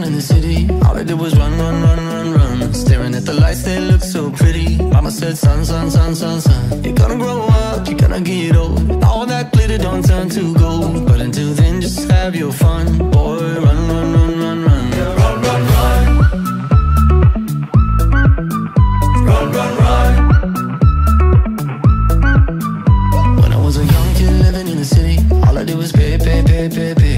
down in the city. All I did was run, run, run, run, run. Staring at the lights, they look so pretty. Mama said, son, son, son, son, son You're gonna grow up, you're gonna get old. All that glitter don't turn to gold. But until then, just have your fun Boy, run, run, run, run, run. Run, run, run. Run, run, run. When I was a young kid living in the city All I did was pay, pay, pay, pay, pay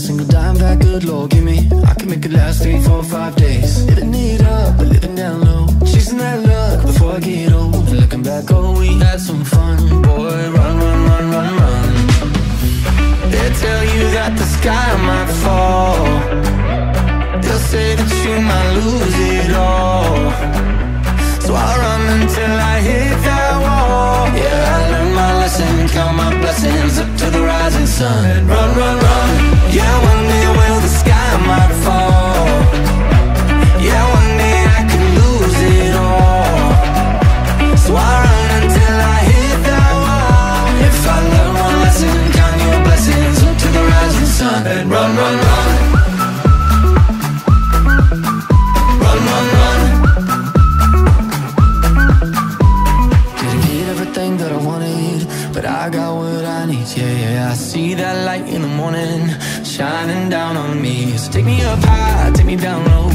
single dime that good Lord give me. I can make it last three, four, five days. Living it up, but living down low. Chasing that luck before I get old. And looking back, oh, we had some fun. Boy, run, run, run, run, run. They tell you that the sky might fall. They'll say that you might lose it all. So I run until I hit that wall. Yeah, I learned my lesson Count my blessings up to the rising sun. Run, run, run. Yeah, run, run, run Run, run, run Didn't get everything that I wanted, but I got what I need. Yeah, yeah. I see that light in the morning shining down on me. So take me up high, take me down low,